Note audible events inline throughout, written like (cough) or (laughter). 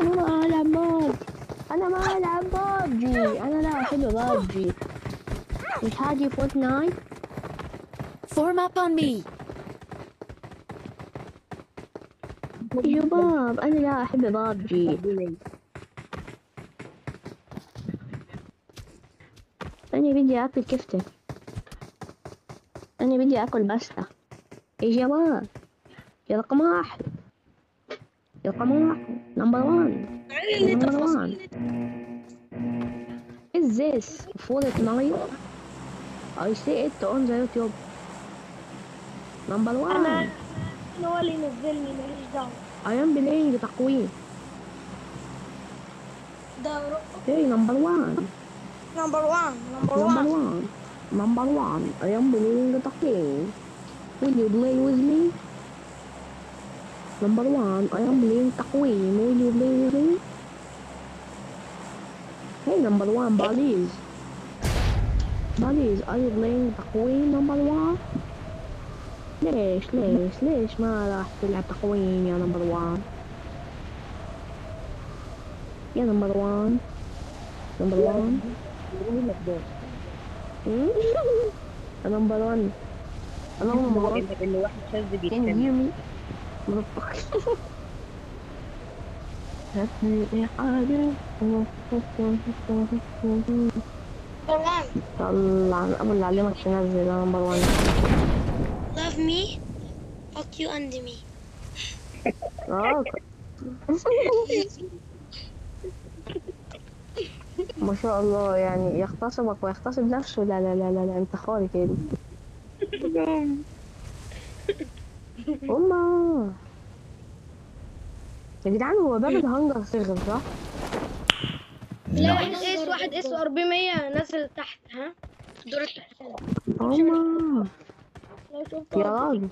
أنا ما ألعب باب أنا ما ألعب بابجي أنا لا احب بابجي مش هاجي فورتنايت Form up on me. شباب أنا لا احب بابجي أنا بدي آكل كفتة. أنا بدي آكل باستا. يا شباب يا رقم واحد يا رقم واحد نمبر وان اللي نمبر تفاصيل وان Is this Fortnite Mario? I see it on the YouTube. Number one. انا انا هو اللي ينزلني ماليش دعوه I am playing تقويم. ده Hey, number one. نمبر 1 نمبر Number 1 one. Number one. I am playing تقويم. Will you play with me? Number one. I am playing تقويم. Will you play with me? Hey, number one. Buddies. Buddies, are you playing تقويم number one? ليش ليش ليش ما راح تلعب تقويم يا نمبر وان يا نمبر وان نمبر وان نمبر وان اللهم بارك ان واحد شاذ Can you hear me? 1 طلع ابو اللي علمك تنزل يا نمبر وان love me. Fuck you and me. آه (laughs) ما شاء الله يعني يغتصبك ويغتصب نفسه. لا لا لا لا, لا. أنت خارق يا دي. هما يا جدعان هو باب الهنجر صغر صح؟ لا واحد اس واحد اس 400 نزل تحت ها؟ الدور التحتاني هما لو شفت يا راجل.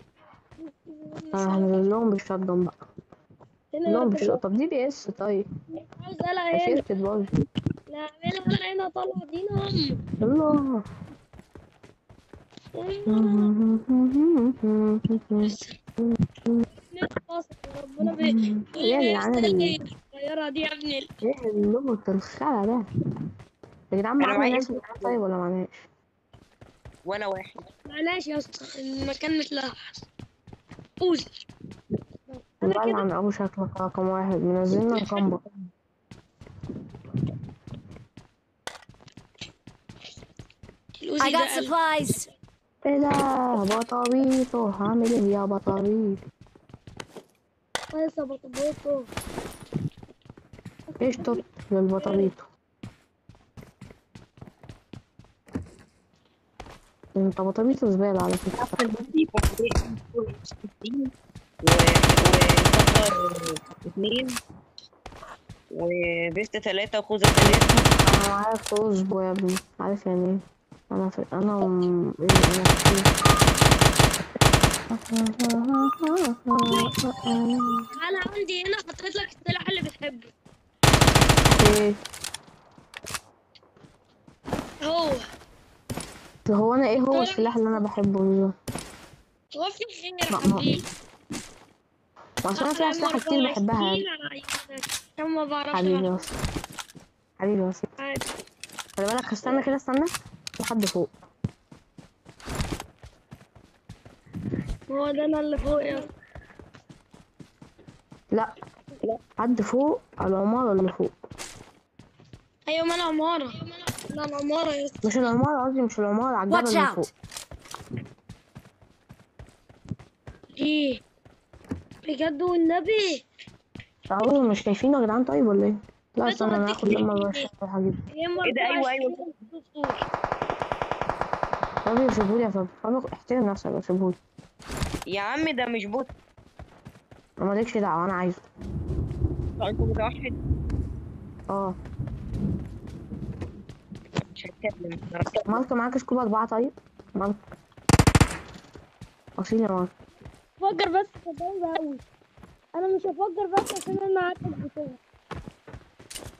أنا هنزل لهم بالشطن بقى. لهم بالشطن طب دي بي اس طيب. عاوز العب هنا شركة برضه لا اعملها هنا طلع دينا. الله. (laughs) ربنا يا الطيارة دي يا ابني إيه اللغة الخلع ده؟ يا جدعان معانا ناس طيب ولا معناش وأنا واحد. معلش يا أسطى المكان متلوث اوزي الله يلعن أبو شكلك رقم واحد. منزلنا رقم بقى I got supplies. إيه ده بطاريته هعمل إيه يا بطاريط لسه بطبوطه إيش توت للبطاريطو أنت بطاريطو زبالة على فكرة. اثنين وبيست ثلاثة وخوذة ثلاثة أنا معايا كروزبو يا ابني. عارف يعني إيه؟ أنا في أنا م... إيه أنا في أنا عندي هنا حطيت لك السلاح اللي بتحبه. إيه. هو. هو أنا إيه هو السلاح اللي أنا بحبه ده؟ هو في خير حبيبي أنا في اسلحة كتير بحبها عشان ما بعرفش حبيبي. بس حبيبي. خلي بالك استنى كده استنى. لحد فوق هو ده أنا اللي فوق يا اسطى. لا حد فوق على العمارة اللي فوق أيوه ما أنا عمارة أنا العمارة يا اسطى مش العمارة قصدي مش العمارة على الجبل Watch اللي out. فوق إيه بجد والنبي تعالوا مش شايفينه يا جدعان طيب ولا إيه؟ لا استنى أنا هاخد لما؟ بشوف الحاجات إيه ده؟ أيوة، أيوة. طب سيبهولي يا طب طب احترم نفسك بس سيبهولي. يا عم ده مش بوت. أنا مالكش دعوة أنا عايزه. انت متوحد. آه. مش هتكلم. أنا. مالك معاك scope أربعة طيب؟ مالك. أصيل يا مالك. فكر بس صدقني قوي أنا مش هفكر بس عشان أنا عارف البتاع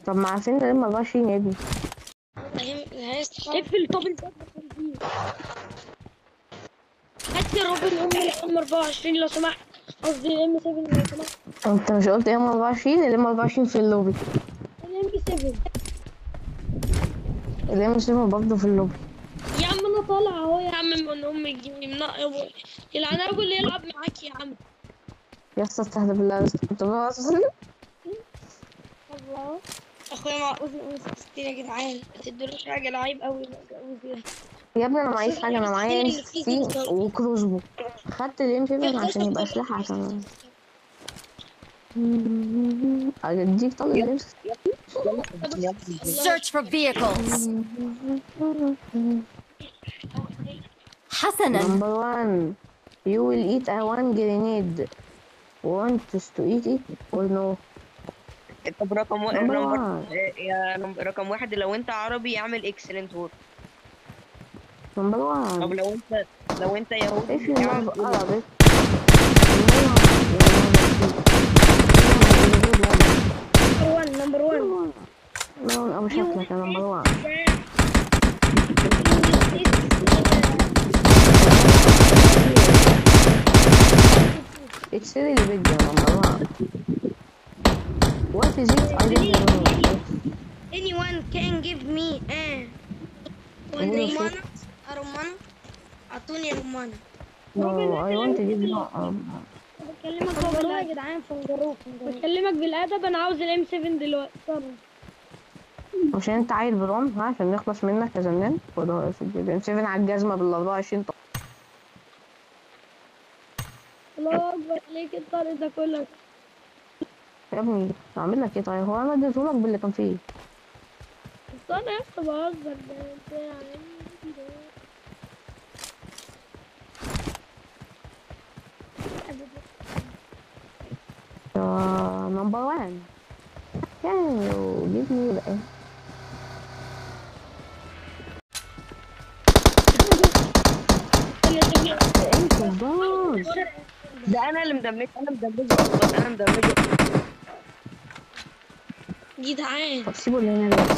طب ما عارفين ليه ما بقاش يا ابني. اقفل طب الباب هات روبن ام M 24 لو سمحت. قصدي M 7 لو سمحت. انت مش قلت M 24 ال M 24 في اللوبي. ال MP 7 ال M 7 برضه في اللوبي. يا عم أنا طالع أهو يا عم من أمي يلعن اللي يلعب معاك يا عم. يا اسطى استهدى بالله أنت الله. أخويا 60 يا جدعان. ما تدولوش حاجة لعيب قوي ده يا ابني أنا معيش حاجة أنا معايا ام 60 وكروز بو خدت الام 7 عشان يبقى سلاح عشان اديك طلق الام Search for vehicles. حسنا. Number one, you will eat a one grenade. Want to eat it or no? طب رقم واحد Number نمبر one, يا نمبر- رقم واحد لو أنت عربي اعمل اكسلنت وورك number طب one. لو انت لو انت يهودي If you اعمل love إيه؟ Arabic, you نمبر 1 نمبر 1 no, أبو شكلك يا number one. It's really big يا number one. What is it? I don't know. anyone can give me a one رمانة اعطوني رمانة to give you um, بكلمك بالله يا جدعان فنجروك بكلمك بالآدب أنا عاوز الام 7 دلوقتي. عشان أنت عيل برون ها عشان نخلص منك يا زنان. وده الام 7 على الجزمة بال 24 طب الله أكبر ليك الطريق ده كله. يا ابني أعمل لك إيه طيب؟ هو أنا اديتهولك باللي كان فيه. بس أنا يا اسطى بهزر ده انت يعني Uh, number one. Can you give me the انت الباص ده أنا اللي مدمج أنا مدمجه أصلا أنا مدمجه جدعان طب سيبه اللي هنا بس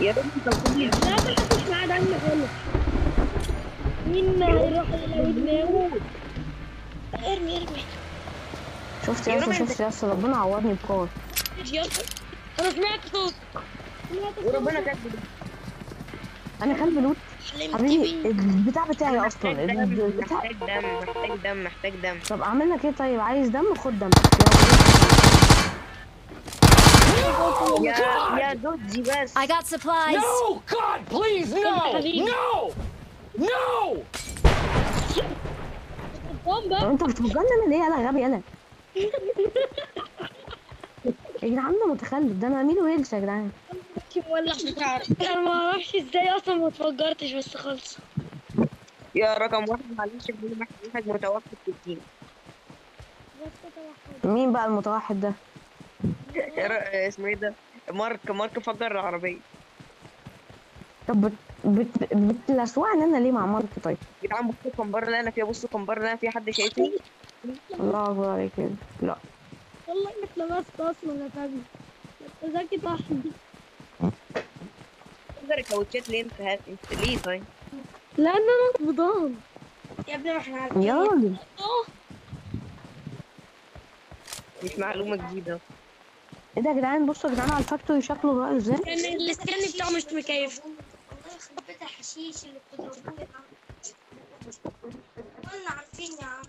يا رب انت كل لا ما حدش معاه دم خالص يلاقي ارمي ارمي. شفت يا اسطى شفت يا اسطى ربنا عوضني يلا أنا سمعت صوت. وربنا كاتب أنا كلب لوت حبيبي البتاع بتاعي أصلا محتاج دم البتاع محتاج دم محتاج دم محتاج دم. طب اعمل لك إيه طيب؟ عايز دم؟ خد دم. يا يا بس. I got supplies. No! God, please, no! No! طب انت بتفكرني أنا ليه؟ أنا غبي أنا يا جدعان ده متخلف. ده أنا مين ويلس يا جدعان. مولع بتاعك أنا ما أعرفش إزاي أصلا ما اتفجرتش بس خلص يا رقم واحد معلش بقول محتاج واحد متوفى في الدين. مين بقى المتوحد ده؟ يا اسمه إيه ده؟ مارك مارك فجر العربية. طب بت... بتلسوعني أنا ليه مع مارك طيب. يا جدعان بصوا الكمبار اللي أنا فيها بصوا الكمبار اللي أنا فيها حد شايفني (laughs) الله اكبر عليك. لا. والله انك لبست أصلا يا فادي انت ذكي طحن فجر الكاوتشات ليه انت هات انت ليه طيب؟ لأن أنا بضان يا ابني ما إحنا عارفين. يا راجل. مش معلومة جديدة. إيه ده يا جدعان؟ بصوا يا جدعان على الفاكتوري شكله بقى إزاي كان السكان بتاعه مش مكيف. بيت الحشيش اللي بتضربوه كنا عارفين يا عم.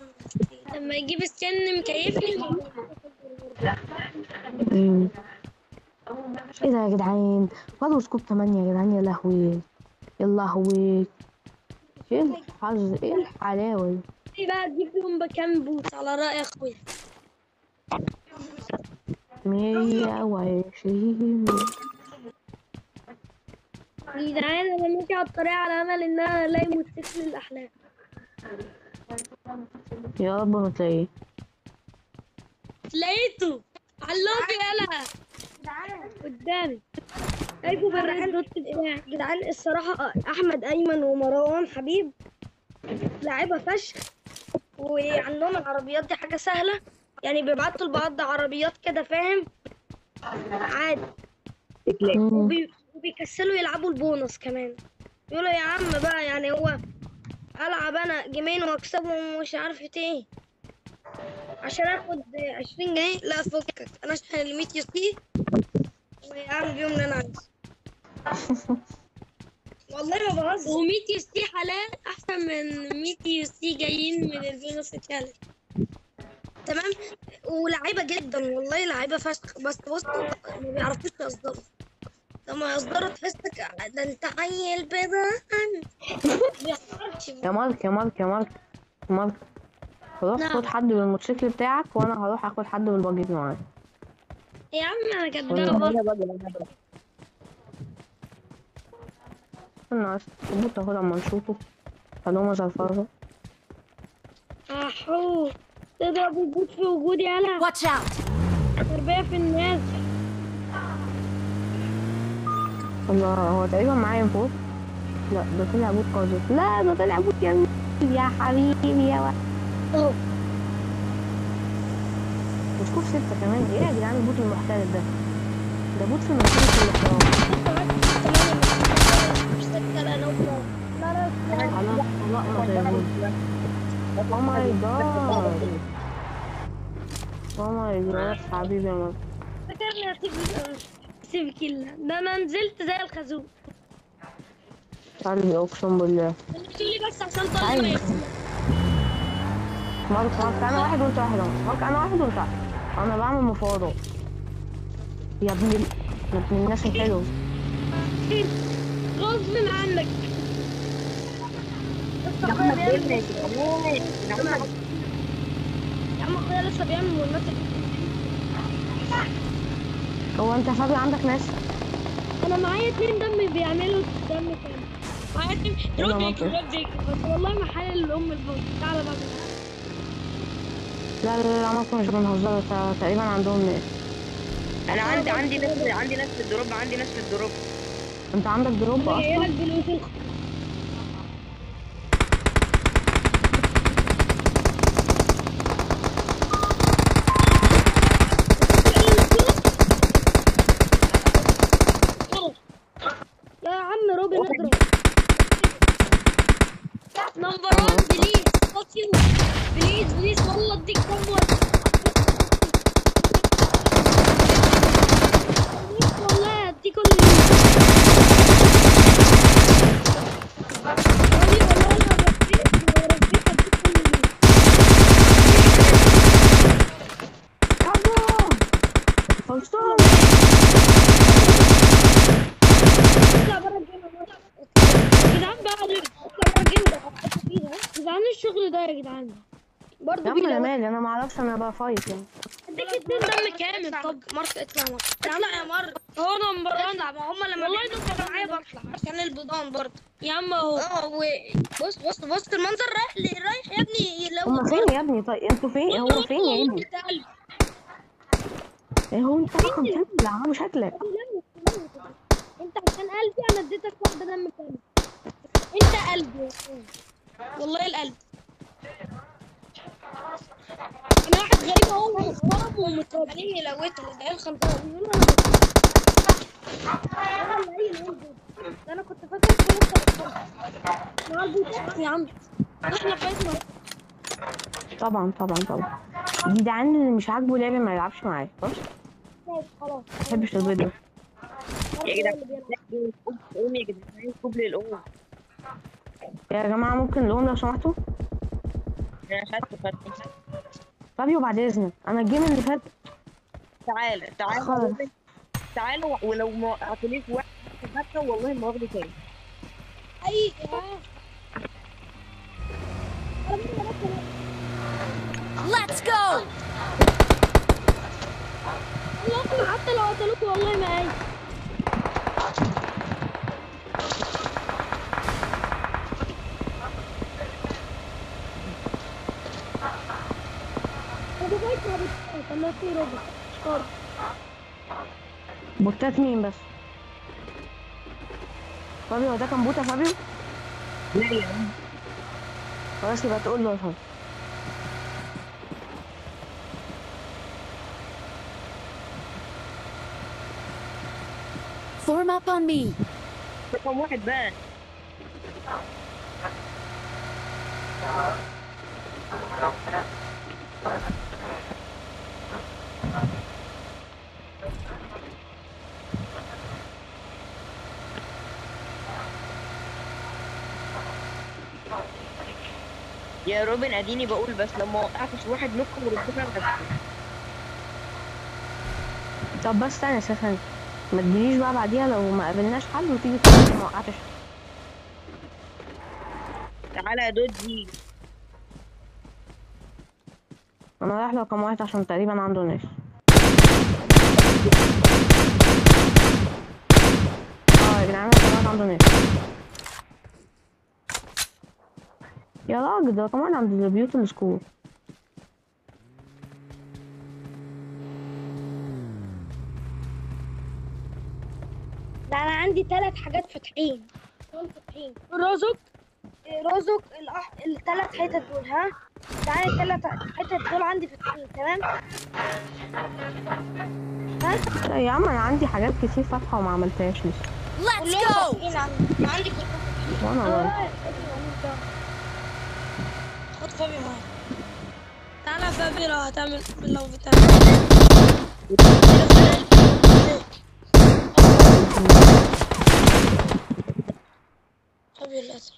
لما يجيب سكان مكيفني. إيه ده يا جدعان؟ برضه scope 8 يا جدعان يا لهوي. يا لهوي. إيه الحظ؟ إيه الحلاوة دي؟ إيه بقى؟ تجيب لهم بكام bot على رأي أخويا. 120 يا جدعان أنا ماشي على الطريق على أمل ان أنا الاقي موتوسيكل الاحلام يا رب ما تلاقيه. لقيته. علقت يالا. قدامي. شايفه بالريد دوت بتاعي جدعان الصراحة أحمد أيمن ومروان حبيب. لاعيبة فشخ. وعندهم العربيات دي حاجة سهلة. يعني بيبعتوا لبعض عربيات كده فاهم؟ عادي. وبي... وبيكسلوا يلعبوا البونص كمان. يقولوا يا عم بقى يعني هو ألعب أنا جيمين وأكسبهم ومش عارفه إيه. عشان آخد 20 جنيه؟ لا فكك. أنا أشحن ال 100 UC. واعمل بيهم اللي أنا عايزه. (laughs) والله ما بهزر. و100 UC حاليا أحسن من 100 UC جايين من ال bonus challenge تمام؟ ولاعيبه جدا والله لعيبة فشخ. بس بص ما بيعرفوش يصدروا لما يصدروا تحسك ده انت عيل بيعرفش (laughs) يا مارك يا مارك يا مارك يا مارك روح نعم. خد حد بالموتوسيكل بتاعك وأنا هروح آخد حد بالباجي معايا يا عم أنا كدابه أنا أنا بس البوت أهو لما نشوفه. هلومة زرفارة أحو. تضرب البوت في وجودي يالا Watch out! تربية في الناس. الله هو تقريبا معايا فوق. لا ده طلع بوت قاذف. لا ده طلع بوت جميل يا حبيبي يا اهو وسكوب ستة كمان. إيه يا جدعان البوت المحترف ده؟ ده بوت في مرتبة الاحترام أو ماي جاد oh my God حبيبي يا مارك فكرني هتيجي سيب كله ده أنا نزلت زي الخازوق قلبي أقسم بالله. قلتولي بس عشان تعالي. طالب مارك مارك أنا واحد وأنت واحد مارك أنا واحد وأنت. أنا بعمل مفاوضات يا ابن ال- يا ابن الناس الحلو. غصب عنك. يا ابنك يا عم. أخويا لسه بيعمل مهمات هو انت فاضي عندك؟ ناس أنا معايا اتنين دم بيعملوا دم كامل معايا اتنين. يلا رود بيك ممكن. رود بيك. بس والله ما حلل الأم الفوز تعالى بقى. لا لا لا مارك مش بنهزر. تقريبا عندهم ناس أنا عندي عندي ناس عندي ناس في الدروب عندي ناس في الدروب. انت عندك دروب أصلا؟ لك دلوقتي الخ- يا عم روبن اضرب نمبر 1 بليز فاك يو بليز بليز والله اديك دم والله اديك كل والله والله أنا ربيت وربيت اديك كل خلصان اطلع بره الجيم يا جدعان بقى اطلع بره الجيم ده يا جدعان الشغل ده يا جدعان برضه يا عم أنا بيلو- أعرفش أنا بفايت يعني. أديك اتنين دم كامل طب مارك اطلع مارك اطلع يا مارك هو نمبر 1 اطلع ما هم لما والله دول معايا بطلع عشان البيضان برضه. يا عم أهو. آه بص بص بص المنظر رايح رايح يا ابني. لو هما فين يا ابني؟ طيب أنتوا فين؟ هو فين يا ابني؟ إيه هو انت رقم كام لا عم شكلك انت عشان قلبي أنا اديتك واحدة دم كامل. انت قلبي والله القلب. أنا واحد غريب أهو محترم ومتربيين يلوتها العيال خمسه بيقولوا أنا إيه ده؟ ده أنا كنت فاكر البوتات يا عم. إحنا طبعا طبعا طبعا. جدعان اللي مش عاجبه لعبة ما يلعبش معايا. خلاص؟ ماشي خلاص. ما بحبش الفيديو يا جدعان قوم يا جدعان كوب للأم. يا جماعة ممكن نقوم لو سمحتوا؟ أنا فابيو بعد إذنك. أنا الجيم اللي فات تعالى تعالى. تعالى ولو ما أعطينيش واحد حتى والله ما واخده تاني. أي Let's go! والله حتى لو قتلوك والله ما اي ابو بيت ما بيتقال أنا في روبوت. شكرا. بوتات مين بس؟ فابيو هو ده كان بوتا فابيو؟ لا يا عم. خلاص يبقى تقول له يا فابيو. Form up on me. رقم واحد بقى. يا روبن أديني بقول بس لما وقعتش واحد منكم غفل طب بس استنى استنى ما تجيليش بقى بعديها لو ما قابلناش حد وتيجي تقول لي ما وقعتش. تعالى يا دودي أنا رايح له رقم واحد عشان تقريبا عنده ناس آه يا ناس يا راجل ده واحد عند البيوت السكول ده أنا عندي ثلاث حاجات فاتحين. دول فاتحين رزق رزق الأح... الثلاث حتت دول ها؟ تعالى الثلاث حتت دول عندي فاتحين تمام؟ ها؟ يا عم أنا عندي حاجات كتير فاتحة وما عملتهاش لسه. Let's go! كلهم وأنا خد فابي معايا تعالى فابي لو هتعمل لو بتعمل فابي الأسر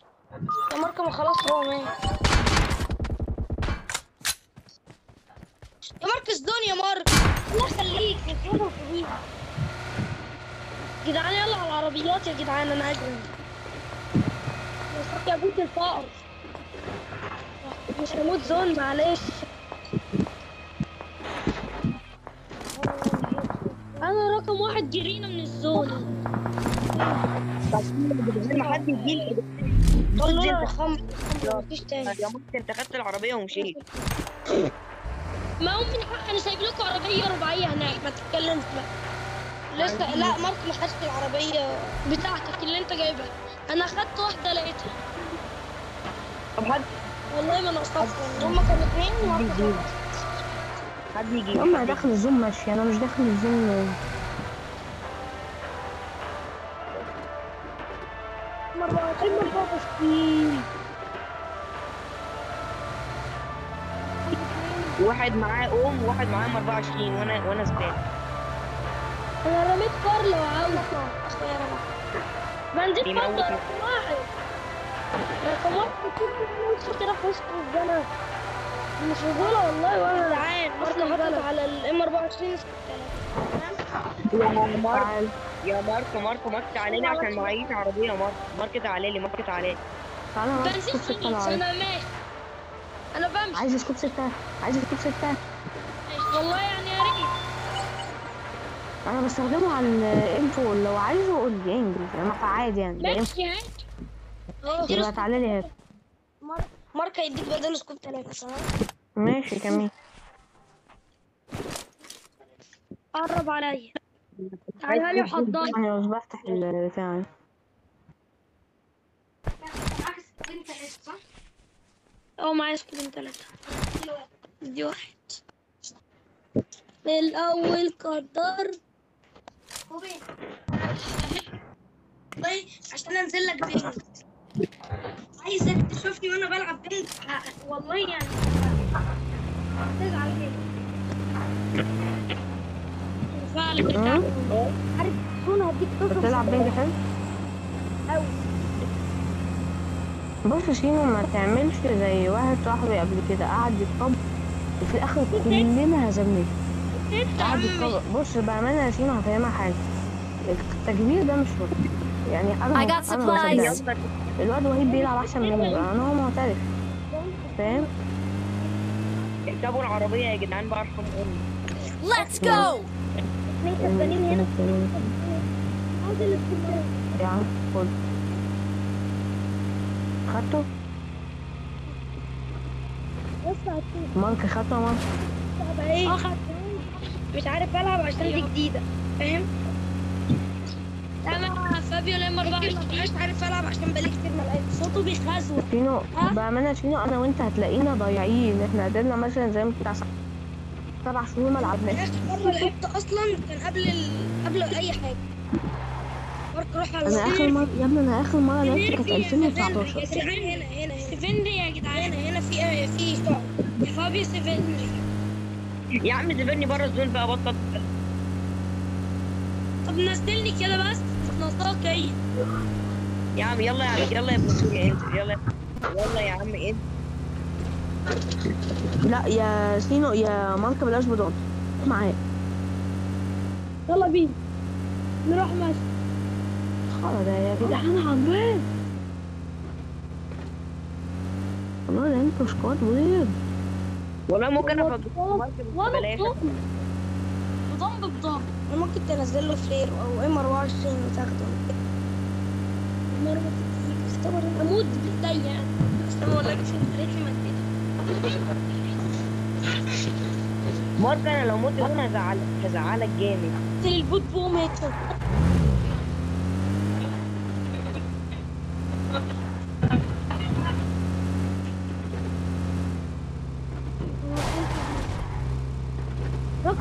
يا ماركة ما خلاص هو مات يا مارك صدوني يا مارك الله يخليك نتفرج في جدعان يلا على العربيات يا جدعان أنا أجري. يا بوت الفقر. مش هموت زون معلش. أنا رقم واحد جرينا من الزون. ما حد يجيلي والله دودي يا مفيش تاني. انت خدت العربية ومشيت. ما هو من حق أنا سايب لكم عربية رباعية هناك ما تتكلمش بقى. لسه لا مارك ما خدش العربية بتاعتك اللي انت جايبها. أنا اخدت واحدة لقيتها. طب حد والله ما أنا أصلا هما كانوا وواحدة يجيلي حد عم أنا داخل الزوم ماشي أنا مش داخل الزوم من فوق ستين واحد معاه أوم وواحد معاه 24 وأنا وأنا سبان أنا رميت فار لو عاوز بنزل بيموت فار نفسه. رقم واحد. رقم واحد. كنت كده في وسط الجنة مش رجولة والله وأنا جعان أصلا حاطط على الام 24 يا مارك يا مارك مارك مارك تعالى لي عشان معيش عربية مارك مارك تعالى لي مارك تعالى لي. تعالى بنزل سكوب ستة أنا ماشي أنا بمشي. عايز سكوب ستة. عايز سكوب ستة. والله يعني يا أنا بستخدمه على الانفو لو عايزه قول لي انجلش أنا عادي يعني ماشي info. يبقى تعالى لي هات ماركة يديك بدل سكوب ثلاثة تمام ماشي كمل قرب عليا. تعالى لي وحضرني أنا بس بفتح البتاع صح؟ آه معايا سكوبين تلاتة. دي واحد. الأول قدر والله عشان انزل لك ping عايزك تشوفني وأنا بلعب ه- والله يعني. تزعل عارف هديك طفل بتلعب بينج حلو؟ أوي. بص شينو ما تعملش زي واحد صاحبي قبل كده. قعد يتطب وفي الآخر كلنا هزمناه. قعد يتطب بص بامانه يا شينو هفهمها حاجة. التكبير ده مش وقت يعني أنا I got supplies. الواد وهيب بيلعب أحسن مني. أنا هو معترف. فاهم؟ اركبوا العربية يا جدعان كسبانين هنا عاوز الاستقبال يا عم خد. خدته؟ مارك خدته يا مارك؟ آه مش عارف العب عشان دي جديدة فاهم؟ أنا فابيو لما 24 مش عارف العب عشان بقالي كتير ما لعبتش صوته بيخزوق شينو بامانه شينو أنا وانت هتلاقينا ضايعين إحنا قدرنا مثلا زي ما بتاع سبع شهور ما لعبناش مره لعبت أصلا كان قبل ال... قبل اي حاجة مارك روح على أنا اخر مره يا ابني أنا اخر مره لعبت كانت يا 2019 جدعان هنا هنا سيفندري يا جدعان هنا هنا في في شعب يا فابي سيفندري يا عم سيبني بره الزون بقى بطل. طب نزلني كده بس نطاق إيه؟ يا عم يلا يا عم يلا يا ابن سوريا انزل يلا يلا يا عم انزل لا يا سينو يا مارك بلاش بدون. معايا. يلا بينا. نروح ماشي. خلاص ده يا جدعان عمال. والله ده أنتوا سكواد ويرد والله ممكن افضل ولا بضم بضم. بضم ممكن تنزل له فلير أو إم 24 وتاخده اختبر أموت بإيديا. بس ما اقولكش قالت لي مدتي مارك أنا لو مت هنا هزعلك هزعلك جامد. البوت بومت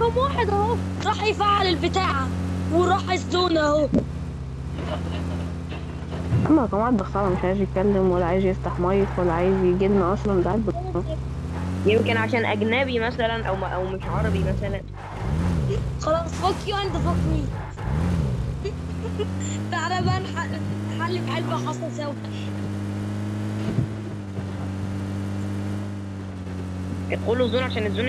رقم واحد اهو. راح يفعل البتاع وراح ال zone اهو. اما رقم واحد بخسارة مش عايز يتكلم ولا عايز يفتح مايك ولا عايز يجي لنا أصلا ده. يمكن عشان أجنبي مثلا أو أو مش عربي مثلا. خلاص fuck you and fuck me تعالى بقى نح- نحل في علبة حصل سوا. ادخلوا زون عشان الزون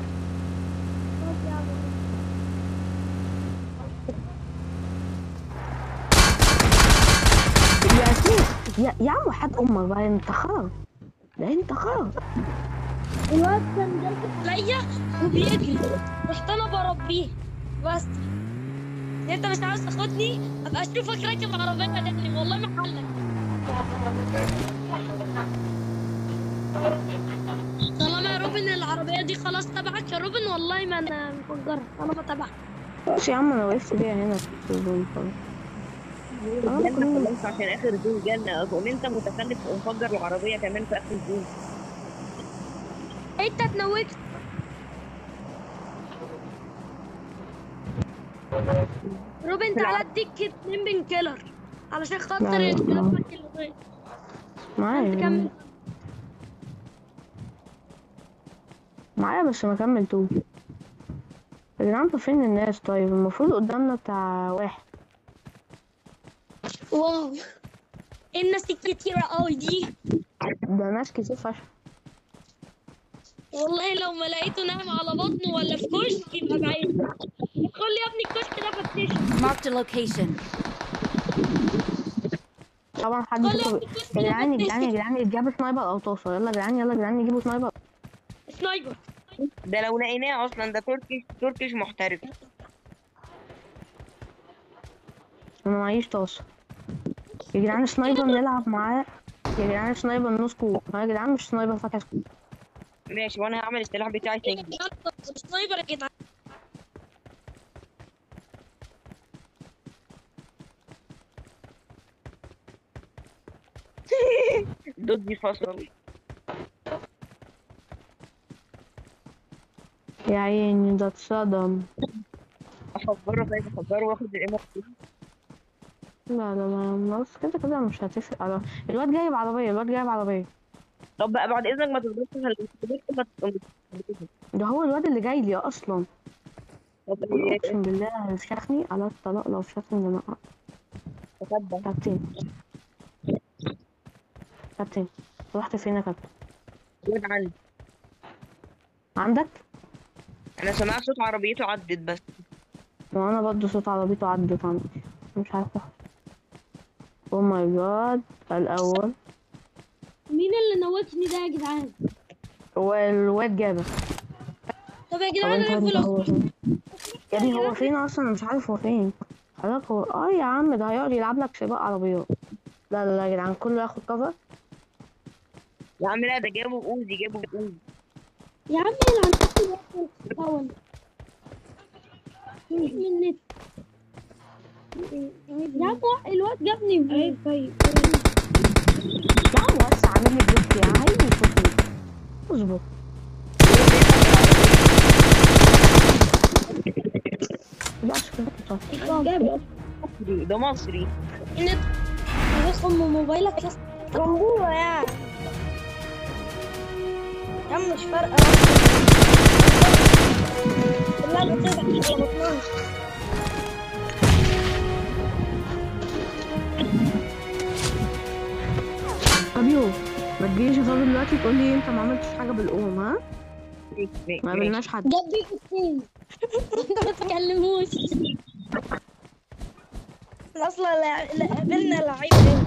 يا, يا عم حد أمك بقى انت خرج ده انت خرج الواد كان جنب عليا وبيجري. رحت أنا بربيه. بس. أنت مش عاوز تاخدني؟ أبقى أشوفك راكب عربية تاني والله ما حلك. طالما يا روبن العربية دي خلاص تبعك يا روبن والله ما أنا مفجرها طالما تبعك. بص يا عم أنا وقفت بيها هنا في ال zone خلاص. خلاص عشان آخر zone جالنا تقوم انت متخلف ومفجر العربية كمان في آخر zone انت اتنوكت. روبن تعالى اديك اتنين painkiller. علشان خاطر. يضربك اللي معايا. كمل. معايا بس ما كملتوش. يا جدعان أنتوا فين الناس؟ طيب المفروض قدامنا بتاع واحد. واو. الناس كتيرة قوي دي؟ ده ناس كتير فشخ. والله لو ما لقيته نايم على بطنه ولا في كشك يبقى بعيد. ادخل لي يا ابني الكشك ده فتشه Marked a location. طبعا حد يا جدعان يا. جدعان يا جدعان يتجاب سنايبر أو طاسه يلا يا جدعان يلا يا جدعان نجيبوا سنايبر. سنايبر. ده لو لقيناه أصلا ده تركي تركيش محترف. أنا معيش طاسة. يا جدعان سنايبر نلعب معاه؟ يا جدعان سنايبر نص كوب يا جدعان مش سنايبر فاكهه سكوب ماشي وأنا هعمل السلاح بتاعي تاني. سنايبر يا جدعان. ضدي فصل (laughs) يا عيني ده اتصدم. افجره طيب افجره واخد الام لا لا لا بص كده كده مش هتفرق. على الواد جايب عربية الواد جايب عربية. طب بقى بعد إذنك ما تضربش ما تضربش ده هو الواد اللي جاي لي أصلا. طب أقسم بالله لو فشخني على الطلاق لو فشخني ده أنا تتبع كابتن. كابتن رحت فين يا كابتن؟ وين عندي عندك؟ أنا سمعت صوت عربيته عدت بس. وأنا برضه صوت عربيته عدت عندي. مش عارفه أو ماي جاد الأول. مين اللي نوتني ده يا جدعان؟ هو الواد جابك طب يا جدعان أنا فلوس يا ابني هو فين أصلا؟ أنا مش عارف هو فين. حضرتك هو آه يا عم ده هيقعد يلعب لك سباق عربيات. لا لا لا يا جدعان كله ياخد كفر. يا عم لا ده جابوا اوزي جابوا اوزي يا عم العب الأول (laughs) من النت. يا عم الواد جابني طيب طيب. يا عم بس عامل لي جبت يا عيني شكرا جاب مصري ده مصري. النت بس أم موبايلك يا جنبوه يا. يا عم مش فارقة. لا بتضحك ما تجيش يا فاضل دلوقتي تقول لي انت ما عملتش حاجة بالقوم ها؟ ما قابلناش حد. بيك اتنين انت ما تكلموش. أصلا لا- لا- قابلنا لعيب هنا